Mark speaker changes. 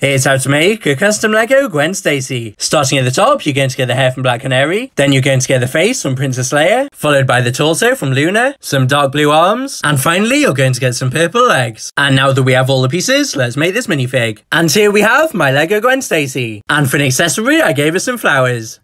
Speaker 1: Here's how to make a custom LEGO Gwen Stacy. Starting at the top, you're going to get the hair from Black Canary, then you're going to get the face from Princess Leia, followed by the torso from Luna, some dark blue arms, and finally you're going to get some purple legs. And now that we have all the pieces, let's make this minifig. And here we have my LEGO Gwen Stacy. And for an accessory, I gave her some flowers.